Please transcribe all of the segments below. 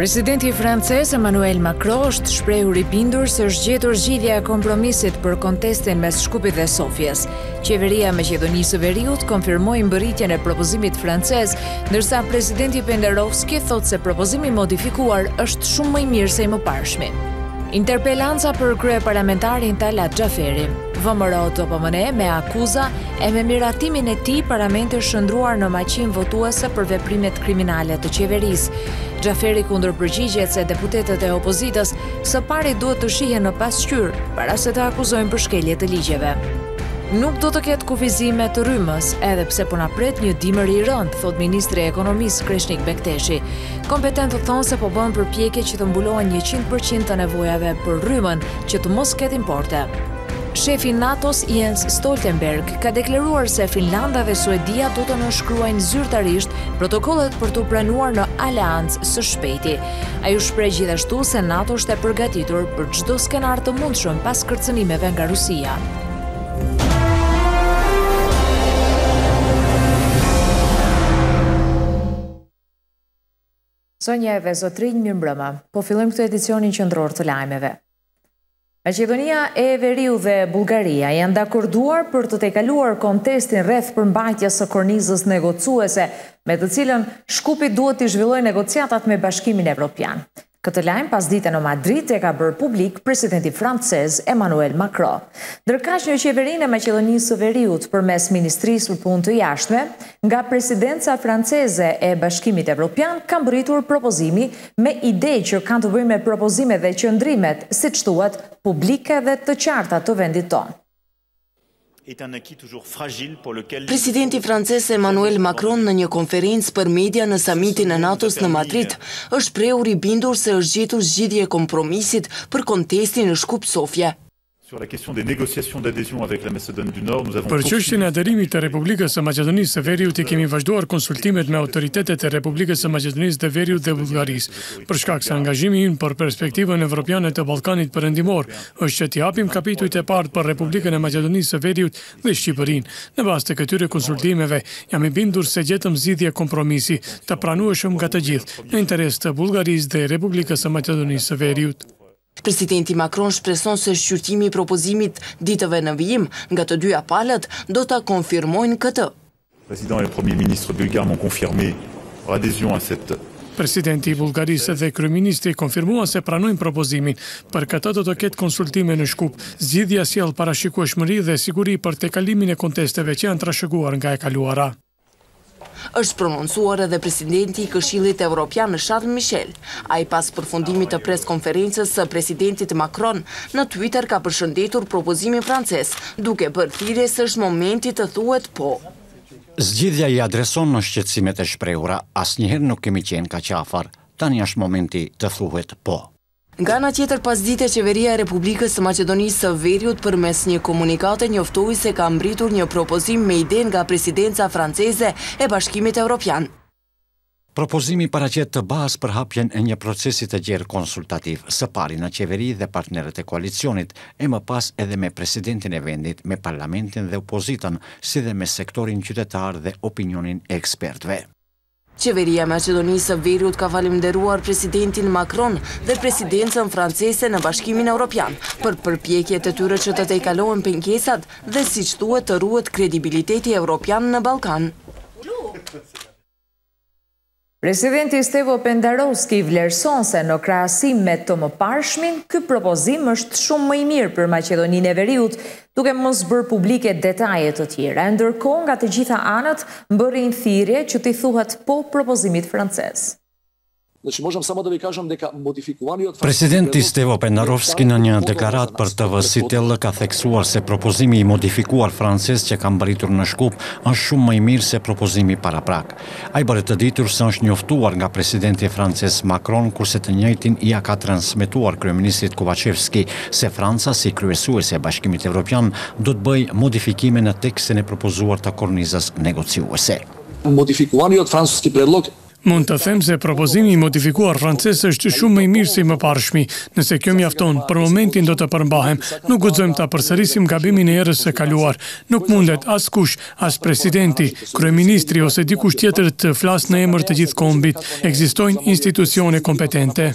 Presidenti francez Emmanuel Macron është shprehur i bindur se është gjetur zgjidhja e kompromisit për kontestin mes Shkupit dhe Sofjes. Qeveria e Maqedonisë së Veriut konfirmoi mbërritjen e propozimit francez, ndërsa presidenti Penderovski thotë se propozimi i modifikuar është shumë më i mirë se i mëparshmi. Interpelanca për kryeparlamentarin Talat Xhaferi. VMRO DPMNE me akuza e me miratimin e tij parlamenti është shëndruar në maqinë votuese për veprimet kriminale të qeverisë. Xhaferi kundërpërgjigjet se deputetët e opozitës së pari duhet të shihen në pasqyrë para se të akuzojnë për shkelje të ligjeve. Nuk do të ketë kufizime të rrymës, edhe pse po na pret një dimër i rëndë, thotë ministri i Ekonomisë Kreshnik Bekteshi. Kompetentët thonë se po bëhen përpjekje që të mbulohen njëqind për qind të nevojave për rrymën, që të mos ketë importe. Shefi i NATO-s Jens Stoltenberg ka deklaruar se Finlanda dhe Suedia do të nënshkruajnë zyrtarisht protokollet për t'u pranuar në aleancë së shpejti. Ai u shpreh gjithashtu se NATO është e përgatitur për çdo skenar të mundshëm pas kërcënimeve nga Rusia. Zonja dhe zotërinj mirëmbrëma. Po fillojmë këtë edicionin qendror të lajmeve. Maqedonia e Veriut dhe Bullgaria janë dakorduar për të tejkaluar kontestin rreth përmbajtjes së kornizës negocuese, me të cilën Shkupi duhet t'i zhvillojë negociatat me Bashkimin Evropian. Këtë lajm pasdite në Madrid e ka bërë publik presidenti francez Emmanuel Macron. Ndërkaq nga Qeveria e Maqedonisë së Veriut, përmes Ministrisë për Punë të Jashtme, Nga presidenca franceze e Bashkimit Evropian ka mbërritur propozimi me ide që kanë të bëjnë me propozimet dhe qëndrimet, siç thuhet, publike dhe të qarta të vendit tonë. Presidenti francez Emmanuel Macron në një konferencë për media në samitin e NATO-s në Madrid është shprehur i bindur se është gjetur zgjidhje e kompromisit për kontestin në Shkup-Sofje. Për çështjen e aderimit të Republikës së Maqedonisë së Veriut i kemi vazhduar konsultimet me autoritetet e Republikës së Maqedonisë së Veriut dhe Bullgarisë, për shkak se angazhimi ynë për perspektivën evropiane të Ballkanit Perëndimor është që t'i hapim kapitujt e parë për Republikën e Maqedonisë së Veriut dhe Shqipërinë. Në bazë të këtyre konsultimeve, jam i bindur se gjetëm zgjidhje kompromisi, të pranueshëm nga të gjithë, në interes të Bullgarisë dhe Republikës së Maqedonisë së Veriut. Presidenti Macron shpreson se shqyrtimi i propozimit ditëve në vijim nga të dyja palët do ta konfirmojnë këtë. Président et Premier ministre bulgares ont confirmé leur adhésion à cette. Presidenti i Bullgarisë dhe kryeministri konfirmuan se pranojnë propozimin. Për këtë do të ketë konsultime në Shkup. Zgjidhja sjell parashikueshmëri dhe siguri për tejkalimin e kontesteve që janë trashëguar nga e kaluara. Është prononcuar edhe presidenti i Këshillit Evropian Charles Michel. Ai pas përfundimit të pres konferencës së presidentit Macron në Twitter ka përshëndetur propozimin francez, duke bërë thirrje se është momenti të thuhet po. Zgjidhja i adreson shqetësimet e shprehura, asnjëherë nuk kemi qenë kaq afër, tani është momenti të thuhet po. Nga ana tjetër pasdite Qeveria e Republikës së Maqedonisë së Veriut përmes një komunikate njoftoi se ka mbërritur një propozim me ide nga Presidenca franceze e Bashkimit Evropian. Propozimi paraqet bazë për hapjen e një procesi të gjerë konsultativ, së pari në Qeveri dhe partnerët e koalicionit, e më pas edhe me Presidentin e vendit, me Parlamentin dhe opozitën, si dhe me sektorin qytetar dhe opinionin e ekspertëve. Qeveria e Maqedonisë së Veriut ka falënderuar presidentin Macron dhe presidencën franceze në Bashkimin Evropian për përpjekjet e tyre që të tejkalohen pengesat dhe siç thuhet të ruhet kredibiliteti evropian në Ballkan. Presidenti Stevo Pendarovski vlerëson se në krahasim me të mëparshmin, ky propozim është shumë më i mirë për Maqedoninë e Veriut duke mos bërë publike detaje të tjera, e ndërkohë nga të gjitha anët mbërrijnë thirrje që t'i thuhet po propozimit francez. Presidenti Stevo Pendarovski në një deklaratë për TV Sitel ka theksuar se propozimi i modifikuar francez që ka mbërritur në Shkup është shumë më i mirë se propozimi paraprak. Ai bëri të ditur se është njoftuar nga presidenti francez Macron kurse të njëjtin ia ka transmetuar kryeministrit Kovaçevski se Franca si kryesuese e Bashkimit Evropian do të bëjë modifikime në tekstin e propozuar të kornizës negociuese. Mund të them se propozimi i modifikuar francez është shumë më i mirë se i mëparshmi. Nëse kjo mjafton, për momentin do të përmbahem. Nuk guxojmë ta përsërisim gabimin e herës së kaluar. Nuk mundet, askush, As presidenti, kryeministri ose dikush tjetër të flasë në emër të gjithë kombit. Ekzistojnë institucione kompetente.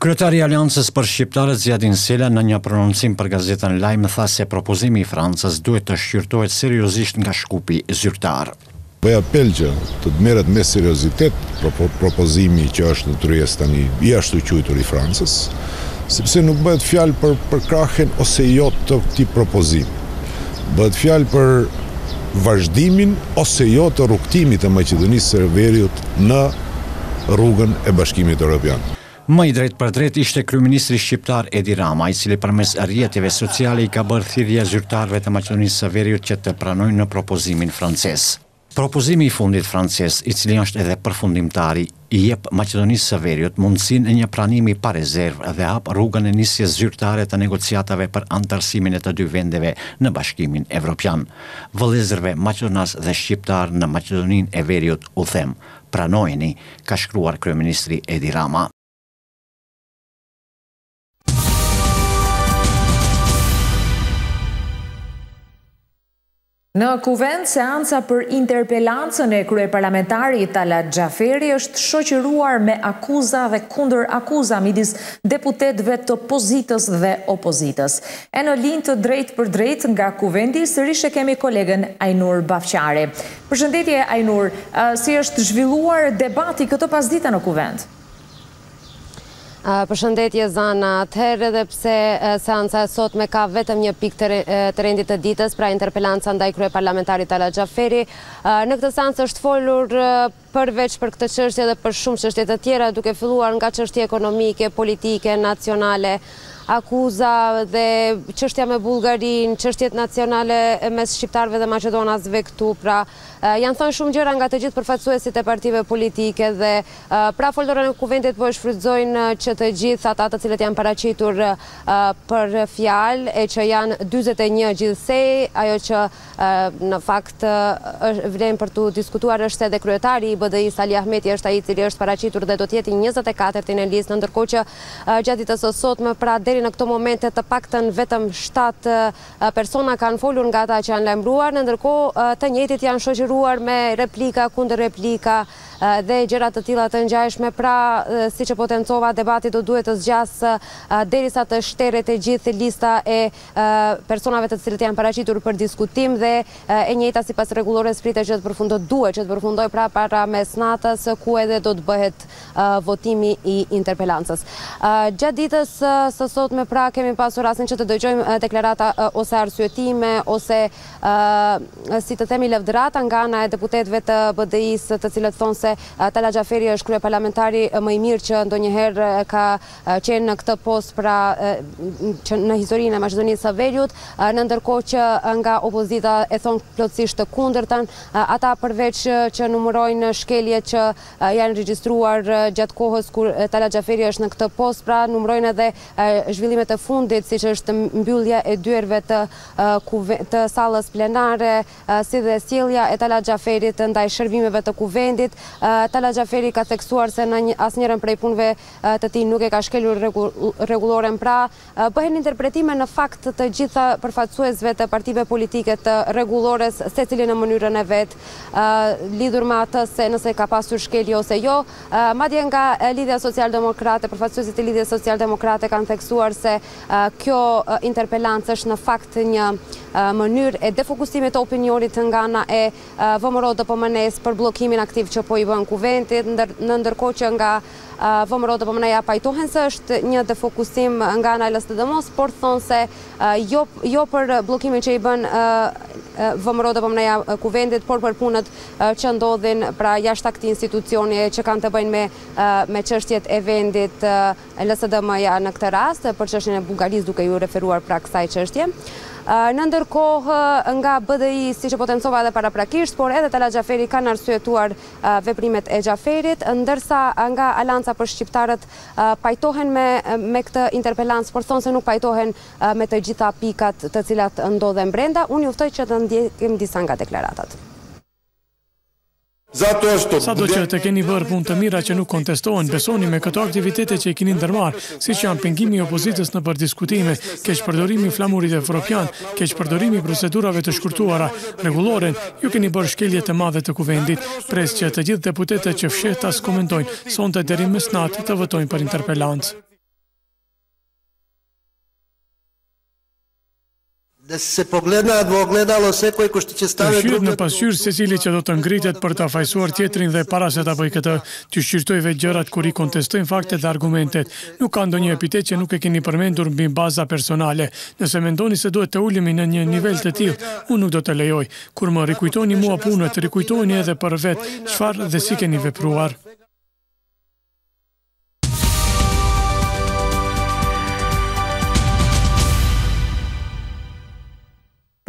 Kryetari i Aleancës për Shqiptarët, Ziadin Sela, në një prononcim për gazetën Lajm tha se propozimi i Francës duhet të shqyrtohet seriozisht nga Shkupi zyrtar. Bëj apel që të të merret me seriozitet propozimi që është në tryezë tani i ashtuquajtur i Francës, sepse nuk bëhet fjalë për përkrahjen ose jo të këtij propozimi. Bëhet fjalë për vazhdimin ose jo të rrugëtimit të Maqedonisë së Veriut në rrugën e Bashkimit Europian. Më i drejtpërdrejtë ishte kryeministri shqiptar Edi Rama, i cili përmes rrjeteve sociale i ka bërë thirrje zyrtarëve të Maqedonisë së Veriut që të pranojnë propozimin francez. Propozimi i fundit francez, i cili është edhe përfundimtari, i jep Maqedonisë së Veriut mundësinë e një pranimi pa rezervë dhe hap rrugën e nisjes zyrtare të negociatave për anëtarësimin e të dy vendeve në Bashkimin Evropian. Vëllezërve maqedonas dhe shqiptarë në Maqedoninë e Veriut u them, pranojeni, ka shkruar kryeministri Edi Rama. Në Kuvend, seanca për interpelancën e kryeparlamentarit Talat Xhaferi është shoqëruar me akuza dhe kundërakuza midis deputetëve të pozitës dhe opozitës. E në linjë të drejtpërdrejtë nga Kuvendi sërish e kemi kolegen Ajnur Bafqari. Përshëndetje Ajnur, si është zhvilluar debati këtë pasdite në Kuvend? Përshëndetje Zana, atëherë edhe pse seanca e sotme ka vetëm një pikë të, të rendit të ditës, pra interpelanca ndaj kryeparlamentarit Talat Xhaferi, në këtë seancë është folur përveç për këtë çështje dhe për shumë çështje të tjera, duke filluar nga çështje ekonomike, politike, nacionale, akuza dhe çështja me Bullgarinë, çështjet nacionale mes shqiptarëve dhe maqedonasve këtu, pra janë thënë shumë gjëra nga të gjithë përfaqësuesit e partive politike dhe Pra foltoren e Kuvendit po e shfrytëzojnë që të gjithë ata të cilët janë paraqitur për fjalë e që janë dyzet e një gjithsej, ajo që në fakt vlen për t'u diskutuar është se edhe kryetari i BDI-së Ali Ahmeti është ai i cili është paraqitur dhe do të jetë i njëzet e katërti në listë, ndërkohë që gjatë ditës së sotme pra deri në këto momente të paktën vetëm shtatë persona kanë folur nga ata që janë lajmëruar, ndërkohë të njëjtit janë shoqëruar me replika kundërreplika. Dhe gjëra të tilla të ngjajshme. Pra, siç e potencova, debati do duhet të zgjasë derisa të shterret e gjithë lista e personave të cilët janë paraqitur për diskutim dhe e njëjta sipas rregullores pritet që të përfundojë, duhet që të përfundojë pra para mesnatës, ku edhe do të bëhet votimi i interpelancës. Gjatë ditës së sotme pra kemi pasur rastin që të dëgjojmë deklarata ose arsyetime ose si të themi lëvdata nga ana e deputetëve të BDI-së, të cilët thonë se Talat Xhaferi është kryeparlamentari më i mirë që ndonjëherë ka qenë në këtë post pra që në historinë e Maqedonisë së Veriut, në ndërkohë që nga opozita e thonë plotësisht të kundërtën, ata përveç që numërojnë shkeljet që janë regjistruar gjatë kohës kur Talat Xhaferi është në këtë post, pra numërojnë edhe zhvillimet e fundit siç është mbyllja e dyerve të të sallës plenare, si dhe sjellja e Talat Xhaferit ndaj shërbimeve të Kuvendit. Talat Xhaferi ka theksuar se në asnjërën prej punëve të tij nuk e ka shkelur rregulloren pra, bëhen interpretime në fakt të gjitha përfaqësuesve të partive politike të rregullores secili në mënyrën e vet lidhur me atë se nëse ka pasur shkelje ose jo. Madje nga Lidhja Socialdemokrate, përfaqësuesit e Lidhjes Socialdemokrate kanë theksuar se Kjo interpelancë është në fakt një mënyrë e defokusimit të opinionit nga ana e VMRO-DPMNE-së për bllokimin aktiv që po i bën Kuvendit, në ndërkohë që nga VMRO-DPMNE-ja pajtohen se është një defokusim nga ana e LSDM-së, por thonë se jo, jo për bllokimin që i bën VMRO-DPMNE-ja Kuvendit, por për punët që ndodhin pra jashtë këtij institucioni që kanë të bëjnë me çështjet e vendit. LSDM-ja në këtë rast, për çështjen e Bullgarisë duke iu referuar pra kësaj çështje. Në ndërkohë, nga BDI, siç e potencova edhe paraprakisht, por edhe Talat Xhaferi kanë arsyetuar veprimet e Xhaferit, ndërsa nga Aleanca për Shqiptarët pajtohen me këtë interpelancë, por thonë se nuk pajtohen me të gjitha pikat të cilat ndodhen brenda. Unë ju ftoj që të ndjekim disa nga deklaratat. Sado që të keni bërë punë të mira që nuk kontestohen, besoni me këto aktivitete që i keni ndërmarrë, siç janë pengimi i opozitës nëpër diskutime, keqpërdorimi i flamurit evropian, keqpërdorimi i procedurave të shkurtuara, rregulloren, ju keni bërë shkelje të madhe të Kuvendit. Pres që të gjithë deputetët që fshehtas komentojnë, sonte deri mesnatë të votojnë për interpelancë. Të shihet në pasqyrë secili që do të ngritet për ta fajësuar tjetrin dhe para se ta bëjë këtë, t'i shqyrtojë vetë gjërat kur i kontestojnë faktet dhe argumentet. Nuk ka ndonjë epitet që nuk e keni përmendur mbi baza personale. Nëse mendoni se duhet të ulemi në një nivel të tillë, unë nuk do të lejoj. Kur më rikujtoni mua punët, rikujtoni edhe për vete çfarë dhe si keni vepruar.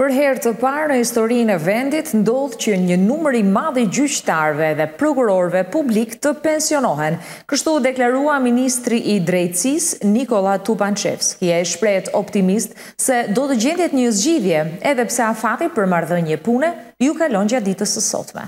Për herë të parë në historinë e vendit ndodh që një numër i madh i gjyqtarëve dhe prokurorëve publikë të pensionohen. Kështu deklaroi ministri i Drejtësisë, Nikolla Tupançevski, ai shprehet optimist se do të gjendet një zgjidhje, edhe pse afati për marrëdhënie pune u kalon gjatë ditës së sotme.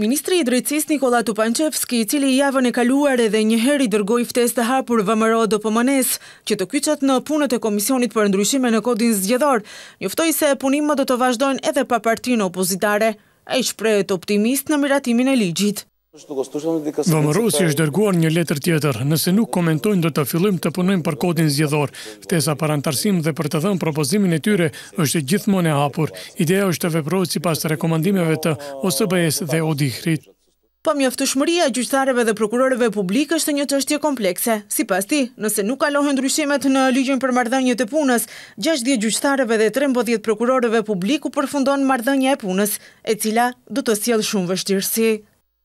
Ministri i Drejtësisë Nikolla Tupançevski, i cili javën e kaluar edhe një herë i dërgoi ftesë të hapur VMRO-DPMNE-së që të kyçet në punët e Komisionit për Ndryshime në Kodin Zgjedhor, njoftoi se punimet do të vazhdojnë edhe pa partinë opozitare. Ai shprehet optimist në miratimin e ligjit. VMRO-së i është dërguar një letër tjetër, nëse nuk komentojnë do të fillojmë të punojmë për kodin zgjedhor. Ftesa për anëtarësim dhe për të dhënë propozimin e tyre është gjithmonë e hapur. Ideja është të veprohet sipas rekomandimeve të OSBE-së dhe ODIHR-it. Pamjaftueshmëria e gjyqtarëve dhe prokurorëve publikë është një çështje komplekse. Sipas tij, nëse nuk kalohen ndryshimet në Ligjin për Marrëdhëniet e Punës, gjashtëdhjetë gjyqtarëve dhe trembëdhjetë prokurorëve publikë u përfundon marrëdhënia e punës. e cila do të sjellë shumë vështirësi.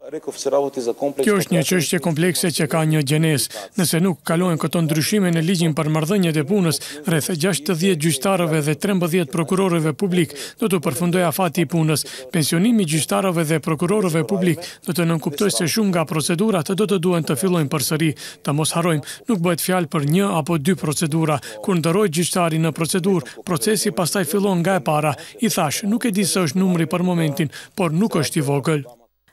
Kjo është një çështje komplekse që ka një gjenezë. Nëse nuk kalohen këto ndryshime në Ligjin për Marrëdhëniet e Punës, rreth gjashtëdhjetë gjyqtarëve dhe trembëdhjetë prokurorëve publik do t'u përfundojë afati i punës. Pensionimi i gjyqtarëve dhe prokurorëve publik do të nënkuptojë se shumë nga procedurat do të duhen të fillojnë përsëri. Të mos harrojmë, nuk bëhet fjalë për një apo dy procedura. Kur ndërrohet gjyqtari në procedurë, procesi pastaj fillon nga e para, I thashë, nuk e di sa është numri për momentin, por nuk është i vogël.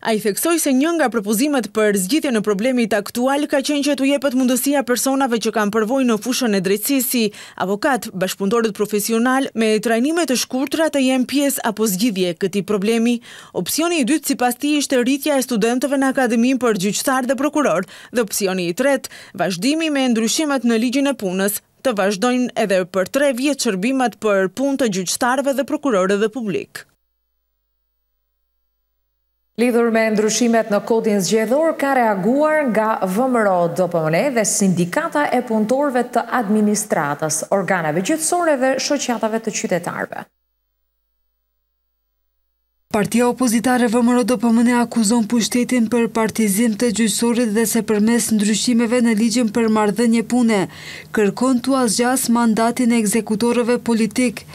Ai theksoi se një nga propozimet për zgjidhjen e problemit aktual ka qenë që t'u jepet mundësia personave që kanë përvojë në fushën e drejtësisë si, avokatë, bashkëpunëtorët profesionalë, me trajnime të shkurtra të jenë pjesë apo zgjidhje e këtij problemi. Opsioni i dytë sipas tij ishte rritja e studentëve në Akademinë për gjyqtarë dhe prokurorë dhe opsioni i tretë, vazhdimi me ndryshimet në Ligjin e Punës. Të vazhdojnë edhe për tre vjet shërbimet për punë të gjyqtarëve dhe prokurorëve publik. Lidhur me ndryshimet në Kodin Zgjedhor kanë reaguar nga VMRO-DPMNE dhe Sindikata e Punëtorëve të Administratës, organeve gjyqësore dhe shoqatave të qytetarëve. Partia opozitare VMRO-DPMNE akuzon pushtetin për partizim të gjyqësorit dhe se përmes ndryshimeve në Ligjin për Marrëdhënie Pune, kërkon t'ua zgjasë mandatin e ekzekutorëve politikë.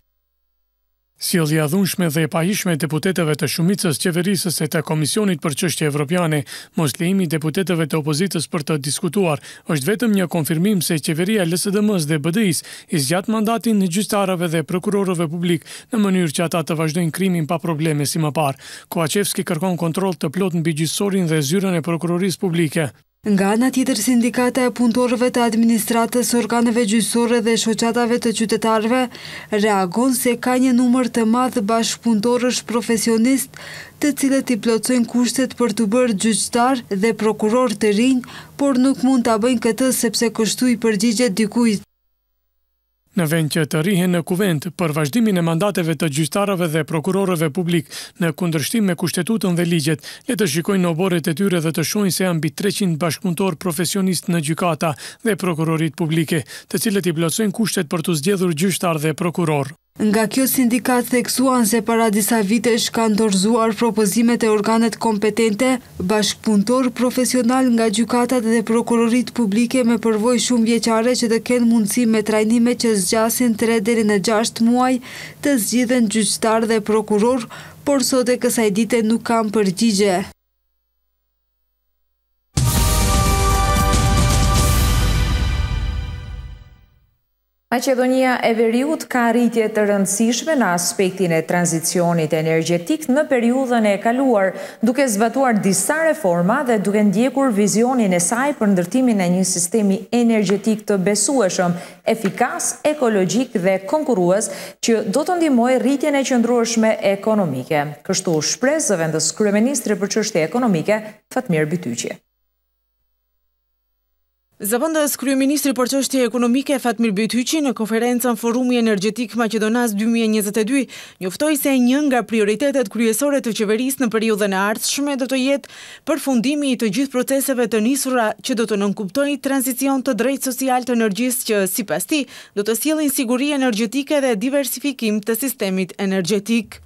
Sjellja e dhunshme dhe e pahijshme e deputetëve të shumicës qeverisëse të Komisionit për Çështje Evropiane, moslejimi i deputetëve të opozitës për të diskutuar, është vetëm një konfirmim se Qeveria e LSDM-së dhe BDI-së i zgjat mandatin gjyqtarëve dhe prokurorëve publikë në mënyrë që ata të vazhdojnë krimin pa probleme si më parë. Kovaçevski kërkon kontroll të plotë mbi gjyqësorin dhe Zyrën e Prokurorisë Publike. Nga ana tjetër Sindikata e Punëtorëve të Administratës, Organeve Gjyqësore dhe Shoqatave të Qytetarëve reagon se ka një numër të madh bashkëpunëtorësh profesionistë të cilët i plotësojnë kushtet për t'u bërë gjyqtarë dhe prokurorë të rinj Por nuk mund ta bëjnë këtë sepse kështu i përgjigjet dikujt. Në vend që të rrihen në Kuvend për vazhdimin e mandateve të gjyqtarëve dhe prokurorëve publikë në kundërshtim me Kushtetutën dhe ligjet, le të shikojnë në oborret e tyre dhe të shohin se janë mbi treqind bashkëpunëtorë profesionistë në gjykata dhe prokuroritë publike, të cilët i plotësojnë kushtet për t'u zgjedhur gjyqtarë dhe prokurorë. Nga kjo sindikatë theksuan se para disa vitesh kanë dorëzuar propozime te organet kompetente, bashkëpunëtorë profesionalë nga gjykatat dhe prokuroritë publike me përvojë shumëvjeçare që të kenë mundësi me trajnime që zgjasin tre deri në gjashtë muaj të zgjidhen gjyqtarë dhe prokurorë, por sot e kësaj dite nuk kanë përgjigje. Maqedonia e Veriut ka rritje të rëndësishme në aspektin e tranzicionit energjetik në periudhën e kaluar, duke zbatuar disa reforma dhe duke ndjekur vizionin e saj për ndërtimin e një sistemi energjetik të besueshëm, efikas, ekologjik dhe konkurrues, që do të ndihmojë rritjen e qëndrueshme ekonomike, kështu shprehet zëvendës kryeministri për çështje ekonomike, Fatmir Bytyqi. Zëvendës kryeministri për çështje ekonomike, Fatmir Bytyqi, në konferencën Forumi Energjetik Maqedonas dy mijë e njëzet e dy, njoftoi se një nga prioritetet kryesore të qeverisë në periudhën e ardhshme do të jetë përfundimi i të gjithë proceseve të nisura që do të nënkuptojë tranzicion të drejtë social të energjisë që, sipas tij, do të sjellin siguri energjetike dhe diversifikim të sistemit energjetik.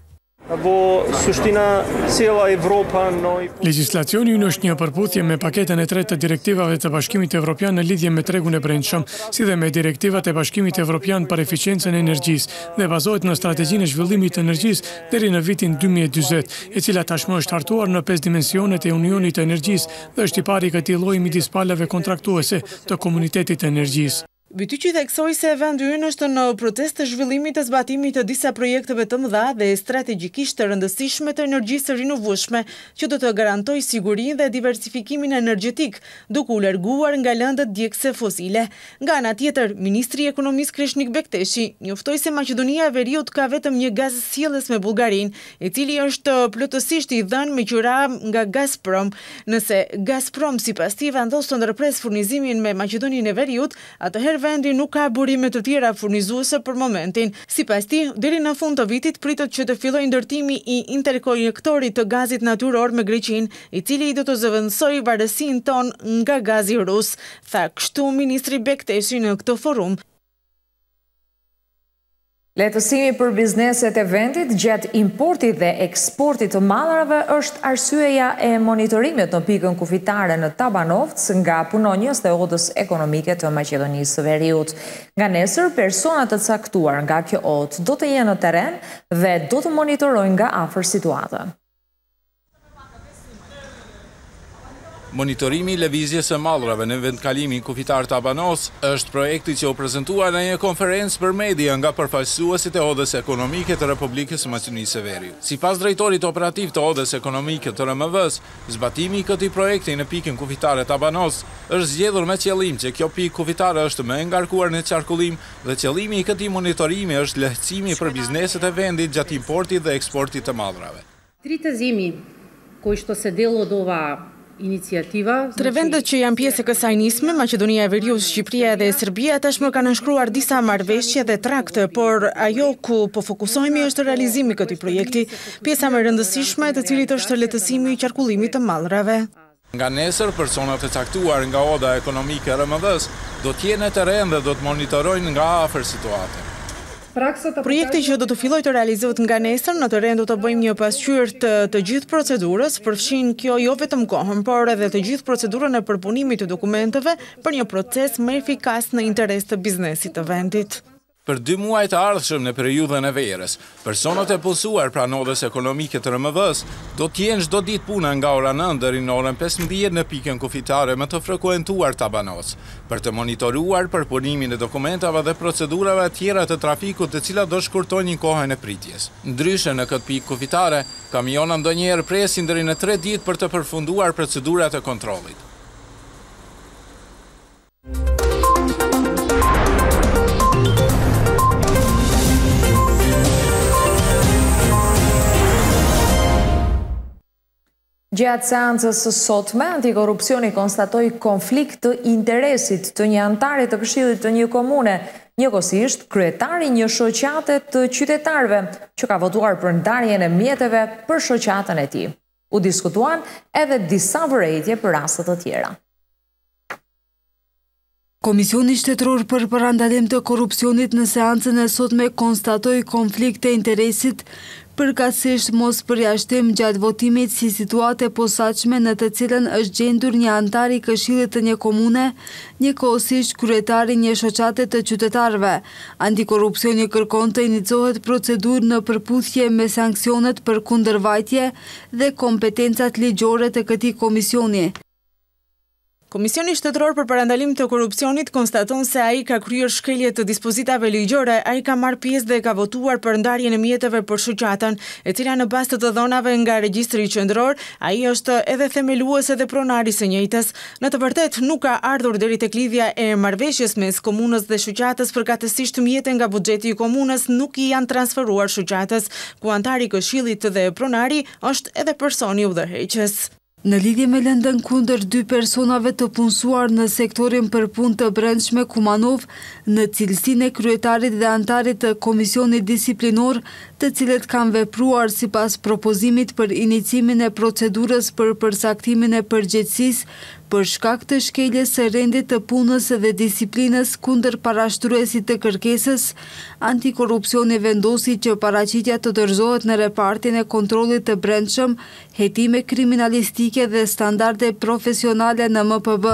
Legjislacioni ynë është në përputhje me paketën e tretë të direktivave të Bashkimit Evropian në lidhje me tregun e brendshëm, si dhe me direktivat e Bashkimit Evropian për eficiencën e energjisë dhe bazohet në Strategjinë e Zhvillimit të Energjisë deri në vitin dy mijë e dyzet, e cila tashmë është hartuar në pesë dimensionet e Unionit të Energjisë dhe është i pari i këtij lloji midis palëve kontraktuese të Komunitetit të Energjisë. Bytyqi theksoi se vendi ynë është në proces të zhvillimit të zbatimit të disa projekteve të mëdha dhe strategjikisht të rëndësishme të energjisë të rinovueshme që do të garantojë sigurinë dhe diversifikimin energjetik, duke u larguar nga lëndët djegëse fosile. Nga ana tjetër, ministri i Ekonomisë Kreshnik Bekteshi njoftoi se Maqedonia e Veriut ka vetëm një gazsjellës me Bullgarinë, i cili është plotësisht i dhënë me qira nga Gazprom. Nëse Gazprom sipas tij vendos të ndërpresë furnizimin me Maqedoninë e Veriut, atëherë vendi nuk ka burime të tjera furnizuese për momentin. Sipas tij, deri në fund të vitit pritet që të fillojë ndërtimi i interkonektorit të gazit natyror me Greqinë, i cili do të zëvendësojë varësinë tonë nga gazi rus, tha kështu ministri Bekteshi në këtë forum. Lehtësimi për bizneset e vendit gjatë importit dhe eksportit të mallrave është arsyeja e monitorimit në pikën kufitare në Tabanovc nga punonjës të Odës Ekonomike të Maqedonisë së Veriut. Nga nesër, persona të caktuar nga kjo odë do të jenë në terren dhe do të monitorojnë nga afër situatën. Monitorimi i lëvizjes së mallrave në vendkalimin kufitar Tabanoc është projekti që u prezentua në një konferencë për media nga përfaqësuesit e Odës Ekonomike të Republikës së Maqedonisë së Veriut. Sipas drejtorit operativ të Odës Ekonomike të RMV-së, zbatimi i këtij projekti në pikën kufitare Tabanoc është zgjedhur me qëllim që kjo pikë kufitare është më e ngarkuar në qarkullim dhe qëllimi i këtij monitorimi është lehtësimi për bizneset e vendit gjatë importit dhe eksportit të mallrave. Trite zemji, koishto se del od ovaa inicijativa. Tre vendet që janë pjesë e kësaj nisme, Maqedonia e Veriut, Shqipëria dhe Serbia, tashmë kanë nënshkruar disa marrëveshje dhe trakte, por ajo ku po fokusohemi është realizimi i këtij projekti, pjesa më e rëndësishme e të cilit është lehtësimi i qarkullimit të mallrave. Nga nesër, personat e caktuar nga Oda Ekonomike e RMV-së do të jenë në terren dhe do të monitorojnë nga afër situatën. Projekti që do të fillojë të realizohet nga nesër në terren do të bëjmë një pasqyrë të të gjithë procedurës, përfshin kjo jo vetëm kohën, por edhe të gjithë procedurën e përpunimit të dokumenteve për një proces më efikas në interes të biznesit të vendit. Për dy muajt e ardhshëm në periudhën e verës, personat e punësuar pranë Odës Ekonomike të RMV-së do të jenë çdo ditë pune nga ora nëntë deri në orën pesëmbëdhjetë në pikën kufitare më të frekuentuar Tabanoc, për të monitoruar përpunimin e dokumentave dhe procedurave tjera të trafikut të cilat do shkurtojnë kohën e pritjes. Ndryshe në këtë pikë kufitare, kamionët ndonjëherë presin deri në tre ditë për të përfunduar procedurat e kontrollit. Gjatë seancës së sotme, antikorupcioni konstatoi konflikt të interesit të një anëtari të këshillit të një komune, njëkohësisht kryetar i një shoqate të qytetarëve që ka votuar për ndarjen e mjeteve për shoqatën e tij. U diskutuan edhe disa vërejtje për raste të tjera. Komisioni Shtetëror për Parandalim të Korrupsionit në seancën e sotme konstatoi konflikt të interesit, përkatësisht mospërjashtim gjatë votimit si situatë e posaçme në të cilën është gjendur një anëtar i këshillit të një komune, njëkohësisht kryetar i një shoqate të qytetarëve. Antikorrupsioni kërkon të inicohet procedurë në përputhje me sanksionet për kundërvajtje dhe kompetencat ligjore të këtij komisioni. Komisioni Shtetëror për Parandalim të Korrupsionit konstaton se ai ka kryer shkelje të dispozitave ligjore, ai ka marrë pjesë dhe ka votuar për ndarjen e mjeteve për shoqatën, e cila në bazë të të dhënave nga Regjistri Qendror, ai është edhe themelues edhe pronar i së njëjtës. Në të vërtetë, nuk ka ardhur deri tek lidhja e marrëveshjes mes komunës dhe shoqatës përkatësisht mjete nga buxheti i komunës nuk i janë transferuar shoqatës, ku anëtari i këshillit dhe pronari është edhe personi udhëheqës. Në lidhje me lëndën kundër dy personave të punësuar në sektorin për punë të brendshme Kumanov, në cilësinë e kryetarit dhe anëtarit të Komisionit Disiplinor, të cilët kanë vepruar sipas propozimit për inicimin e procedurës për përcaktimin e përgjegjësisë për shkak të shkeljes së rendit të punës dhe disiplinës kundër parashtruesit të kërkesës, Antikorrupsioni vendosi që paraqitja të dorëzohet në Repartin e Kontrollit të Brendshëm Hetime kriminalistike dhe standarde profesionale në MPB.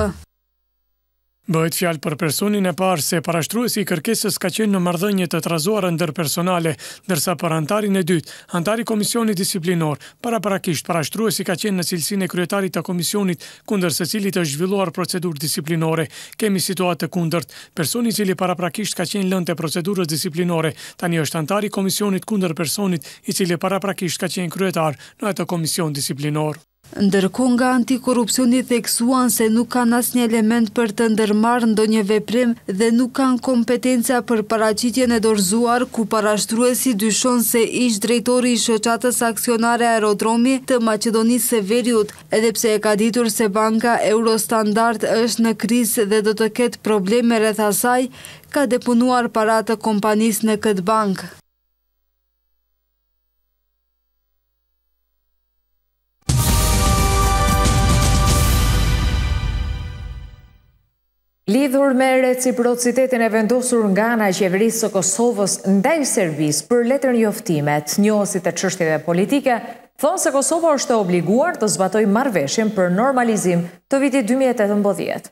Bëhet fjalë për personin e parë se parashtruesi i kërkesës ka qenë në marrëdhënie të trazuara ndërpersonale, ndërsa për anëtarin e dytë, anëtar i Komisionit Disiplinor, paraprakisht parashtruesi ka qenë në cilësinë e kryetarit të komisionit kundër të cilit është zhvilluar procedurë disiplinore. Kemi situatë të kundërt. Personi i cili paraprakisht ka qenë lëndë e procedurës disiplinore, tani është anëtar i komisionit kundër personit i cili paraprakisht ka qenë kryetar në atë komision disiplinor. Ndërkohë nga antikorrupsioni theksuan se nuk kanë asnjë element për të ndërmarrë ndonjë veprim dhe nuk kanë kompetenca për paraqitjen e dorëzuar ku parashtruesi dyshon se ish-drejtori i Shoqatës Aksionare Aerodromi të Maqedonisë së Veriut, edhe pse e ka ditur se banka Eurostandard është në krizë dhe do të ketë probleme rreth asaj, ka deponuar para të kompanisë në këtë bankë. Lidhur me reciprocitetin e vendosur nga ana e qeverisë së Kosovës ndaj Serbisë për letërnjoftimet, njohësit e çështjeve politike thonë se Kosova është e obliguar të zbatojë marrëveshjen për normalizim të vitit dy mijë e tetëmbëdhjetë.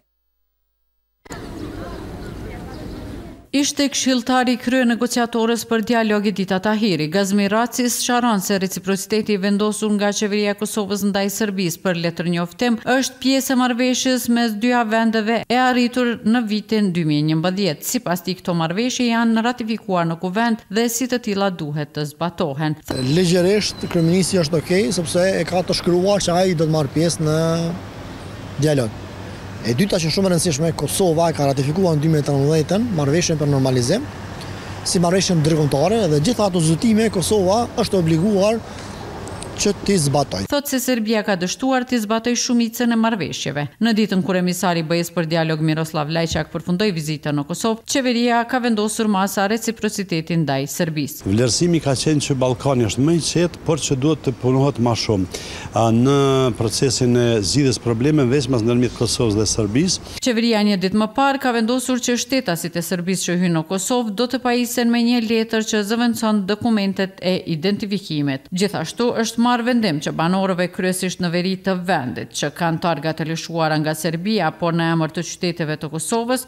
Ish-këshilltari i kryenegociatores për dialog Edita Tahiri, Gazmir Raci sqaron se reciprociteti i vendosur nga Qeveria e Kosovës ndaj Serbisë për letërnjoftim është pjesë e marrëveshjes mes dyja vendeve e arritur në vitin dy mijë e njëmbëdhjetë. Sipas tij këto marrëveshje janë ratifikuar në Kuvend dhe si të tilla duhet të zbatohen. Ligjërisht kryeministri është okej sepse e ka të shkruar që ai do të marrë pjesë në dialog. E dyta që shumë e rëndësishme, Kosova ka ratifikuar në dy mijë e trembëdhjetën marrëveshjen për normalizim si marrëveshje ndërkombëtare dhe gjitha ato zotime Kosova është obliguar që t'i zbatojë. Thotë se Serbia ka dështuar t'i zbatojë shumicën e marrëveshjeve. Në ditën kur emisari i BE-së për dialog Miroslav Lajçak përfundoi vizitën në Kosovë, qeveria ka vendosur masa reciprociteti ndaj Serbisë. Vlerësimi ka qenë që Ballkani është më i qetë, por që duhet të punohet ma shumë. në procesin e zgjidhjes problemeve veçmas ndërmjet Kosovës dhe Serbisë. Qeveria një ditë më parë ka vendosur që shtetasit e Serbisë që hyjnë në Kosovë do të pajisen me një letër që zëvendëson dokumentet e identifikimit. Gjithashtu është marrë vendim që banorëve kryesisht në veri të vendit, që kanë targa të lëshuara nga Serbia por në emër të qyteteve të Kosovës,